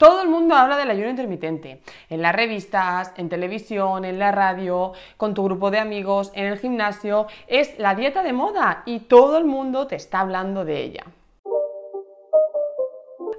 Todo el mundo habla del ayuno intermitente, en las revistas, en televisión, en la radio, con tu grupo de amigos, en el gimnasio, es la dieta de moda y todo el mundo te está hablando de ella.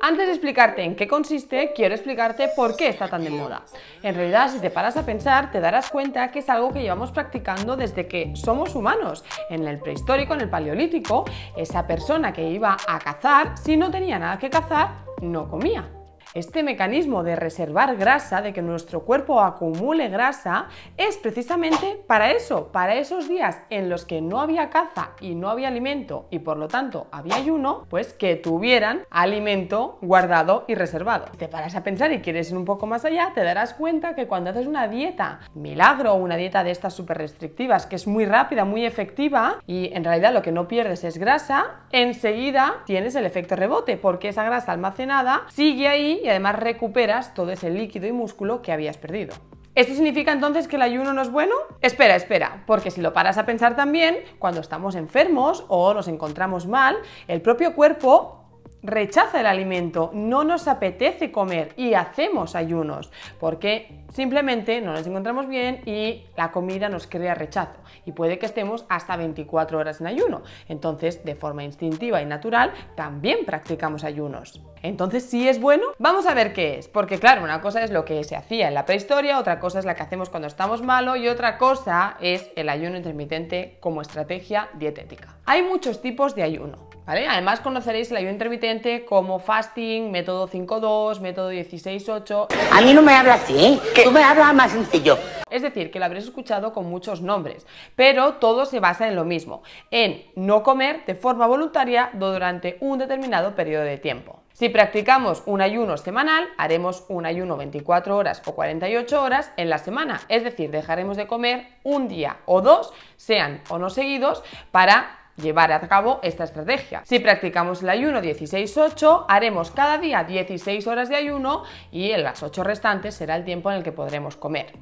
Antes de explicarte en qué consiste, quiero explicarte por qué está tan de moda. En realidad, si te paras a pensar, te darás cuenta que es algo que llevamos practicando desde que somos humanos. En el prehistórico, en el paleolítico, esa persona que iba a cazar, si no tenía nada que cazar, no comía. Este mecanismo de reservar grasa, de que nuestro cuerpo acumule grasa, es precisamente para eso, para esos días en los que no había caza y no había alimento y por lo tanto había ayuno, pues que tuvieran alimento guardado y reservado. Si te paras a pensar y quieres ir un poco más allá, te darás cuenta que cuando haces una dieta milagro una dieta de estas súper restrictivas, que es muy rápida, muy efectiva y en realidad lo que no pierdes es grasa, enseguida tienes el efecto rebote porque esa grasa almacenada sigue ahí y además recuperas todo ese líquido y músculo que habías perdido. ¿Esto significa entonces que el ayuno no es bueno? Espera, espera, porque si lo paras a pensar también, cuando estamos enfermos o nos encontramos mal, el propio cuerpo rechaza el alimento, no nos apetece comer y hacemos ayunos porque simplemente no nos encontramos bien y la comida nos crea rechazo y puede que estemos hasta 24 horas en ayuno. Entonces, de forma instintiva y natural, también practicamos ayunos. Entonces, si es bueno, vamos a ver qué es, porque claro, una cosa es lo que se hacía en la prehistoria, otra cosa es la que hacemos cuando estamos malos y otra cosa es el ayuno intermitente como estrategia dietética. Hay muchos tipos de ayuno. Además conoceréis el ayuno intermitente como fasting, método 5-2, método 16-8. A mí no me habla así, ¿eh? Tú me hablas más sencillo. Es decir, que lo habréis escuchado con muchos nombres, pero todo se basa en lo mismo, en no comer de forma voluntaria durante un determinado periodo de tiempo. Si practicamos un ayuno semanal, haremos un ayuno 24 horas o 48 horas en la semana, es decir, dejaremos de comer un día o dos, sean o no seguidos, para llevar a cabo esta estrategia. Si practicamos el ayuno 16-8, haremos cada día 16 horas de ayuno y en las 8 restantes será el tiempo en el que podremos comer.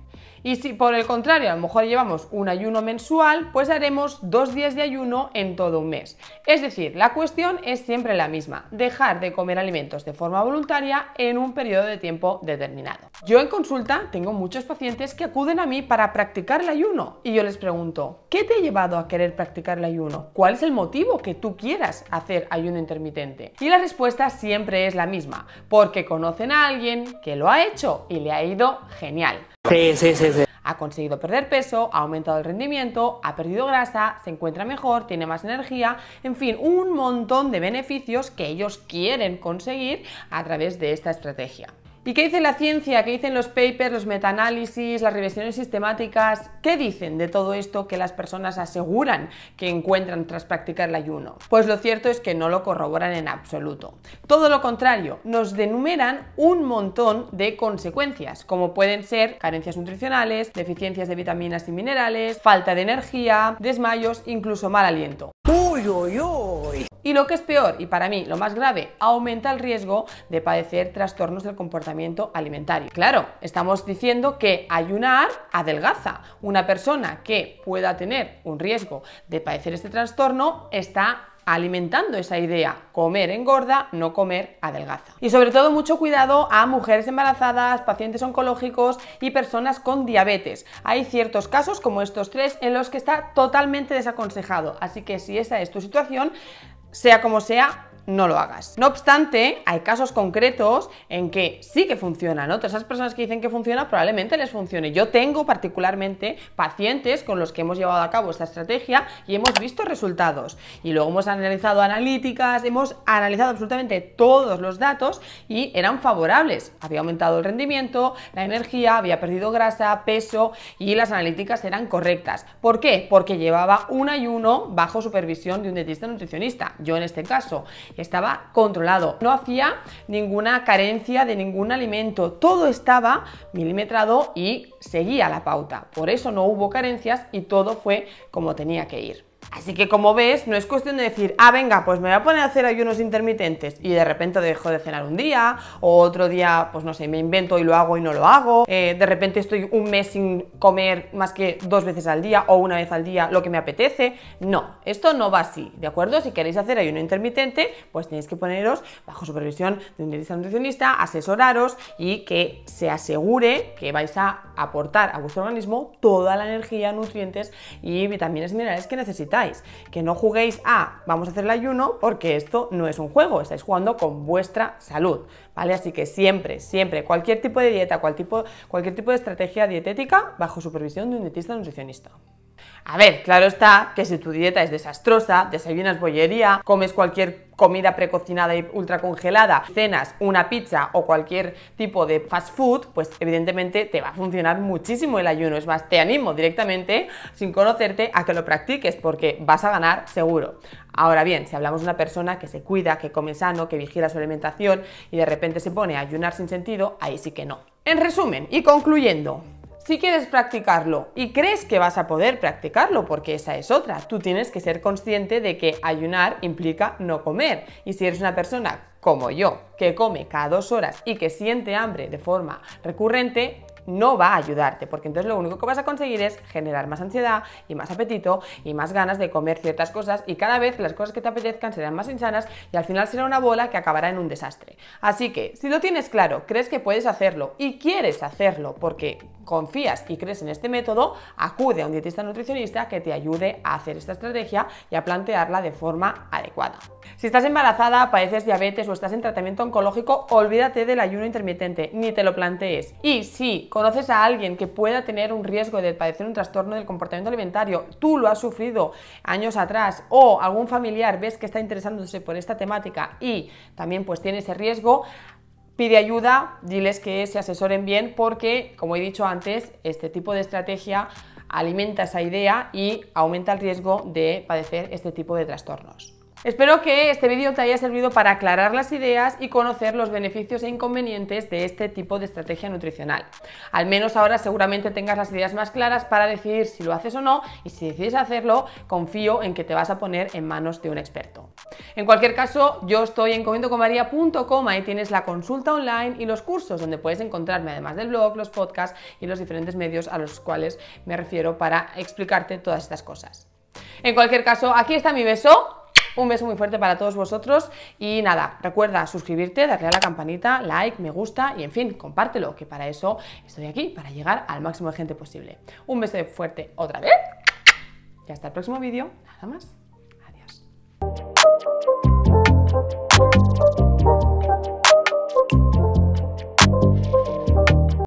Y si por el contrario a lo mejor llevamos un ayuno mensual, pues haremos dos días de ayuno en todo un mes. Es decir, la cuestión es siempre la misma, dejar de comer alimentos de forma voluntaria en un periodo de tiempo determinado. Yo en consulta tengo muchos pacientes que acuden a mí para practicar el ayuno y yo les pregunto, ¿qué te ha llevado a querer practicar el ayuno? ¿Cuál es el motivo que tú quieras hacer ayuno intermitente? Y la respuesta siempre es la misma, porque conocen a alguien que lo ha hecho y le ha ido genial. Sí, sí, sí, sí. Ha conseguido perder peso, ha aumentado el rendimiento, ha perdido grasa, se encuentra mejor, tiene más energía, en fin, un montón de beneficios que ellos quieren conseguir a través de esta estrategia. ¿Y qué dice la ciencia? ¿Qué dicen los papers, los metaanálisis, las revisiones sistemáticas? ¿Qué dicen de todo esto que las personas aseguran que encuentran tras practicar el ayuno? Pues lo cierto es que no lo corroboran en absoluto. Todo lo contrario, nos denumeran un montón de consecuencias, como pueden ser carencias nutricionales, deficiencias de vitaminas y minerales, falta de energía, desmayos, incluso mal aliento. Y lo que es peor, y para mí lo más grave, aumenta el riesgo de padecer trastornos del comportamiento alimentario. Claro, estamos diciendo que ayunar adelgaza. Una persona que pueda tener un riesgo de padecer este trastorno está alimentando esa idea, comer engorda, no comer adelgaza. Y sobre todo mucho cuidado a mujeres embarazadas, pacientes oncológicos y personas con diabetes. Hay ciertos casos como estos tres en los que está totalmente desaconsejado, así que si esa es tu situación, sea como sea, no lo hagas. No obstante, hay casos concretos en que sí que funciona, ¿no? Todas esas personas que dicen que funciona probablemente les funcione. Yo tengo particularmente pacientes con los que hemos llevado a cabo esta estrategia y hemos visto resultados. Y luego hemos analizado analíticas, hemos analizado absolutamente todos los datos y eran favorables. Había aumentado el rendimiento, la energía, había perdido grasa, peso y las analíticas eran correctas. ¿Por qué? Porque llevaba un ayuno bajo supervisión de un dietista nutricionista. Yo en este caso estaba controlado, no hacía ninguna carencia de ningún alimento, todo estaba milimetrado y seguía la pauta. Por eso no hubo carencias y todo fue como tenía que ir. Así que como ves, no es cuestión de decir, ah, venga, pues me voy a poner a hacer ayunos intermitentes y de repente dejo de cenar un día, o otro día, pues no sé, me invento y lo hago y no lo hago, eh, de repente estoy un mes sin comer más que dos veces al día o una vez al día lo que me apetece. No, esto no va así, ¿de acuerdo? Si queréis hacer ayuno intermitente, pues tenéis que poneros bajo supervisión de un dietista nutricionista, asesoraros y que se asegure que vais a aportar a vuestro organismo toda la energía, nutrientes y vitaminas y minerales que necesitáis. Que no juguéis a vamos a hacer el ayuno porque esto no es un juego, estáis jugando con vuestra salud, ¿vale? Así que siempre, siempre, cualquier tipo de dieta, cualquier tipo, cualquier tipo de estrategia dietética bajo supervisión de un dietista nutricionista. A ver, claro está que si tu dieta es desastrosa, desayunas bollería, comes cualquier comida precocinada y ultracongelada, cenas una pizza o cualquier tipo de fast food, pues evidentemente te va a funcionar muchísimo el ayuno. Es más, te animo directamente, sin conocerte, a que lo practiques porque vas a ganar seguro. Ahora bien, si hablamos de una persona que se cuida, que come sano, que vigila su alimentación y de repente se pone a ayunar sin sentido, ahí sí que no. En resumen y concluyendo, si quieres practicarlo y crees que vas a poder practicarlo, porque esa es otra, tú tienes que ser consciente de que ayunar implica no comer. Y si eres una persona como yo, que come cada dos horas y que siente hambre de forma recurrente, no va a ayudarte, porque entonces lo único que vas a conseguir es generar más ansiedad y más apetito y más ganas de comer ciertas cosas y cada vez las cosas que te apetezcan serán más insanas y al final será una bola que acabará en un desastre. Así que, si lo tienes claro, crees que puedes hacerlo y quieres hacerlo porque confías y crees en este método, acude a un dietista nutricionista que te ayude a hacer esta estrategia y a plantearla de forma adecuada. Si estás embarazada, padeces diabetes o estás en tratamiento oncológico, olvídate del ayuno intermitente, ni te lo plantees. Y si conoces a alguien que pueda tener un riesgo de padecer un trastorno del comportamiento alimentario, tú lo has sufrido años atrás o algún familiar ves que está interesándose por esta temática y también pues tiene ese riesgo, pide ayuda, diles que se asesoren bien porque, como he dicho antes, este tipo de estrategia alimenta esa idea y aumenta el riesgo de padecer este tipo de trastornos. Espero que este vídeo te haya servido para aclarar las ideas y conocer los beneficios e inconvenientes de este tipo de estrategia nutricional. Al menos ahora seguramente tengas las ideas más claras para decidir si lo haces o no y si decides hacerlo, confío en que te vas a poner en manos de un experto. En cualquier caso, yo estoy en comiendoconmaria.com, ahí tienes la consulta online y los cursos donde puedes encontrarme además del blog, los podcasts y los diferentes medios a los cuales me refiero para explicarte todas estas cosas. En cualquier caso, aquí está mi beso un beso muy fuerte para todos vosotros y nada, recuerda suscribirte, darle a la campanita, like, me gusta y en fin, compártelo, que para eso estoy aquí, para llegar al máximo de gente posible. Un beso fuerte otra vez y hasta el próximo vídeo, nada más. Adiós.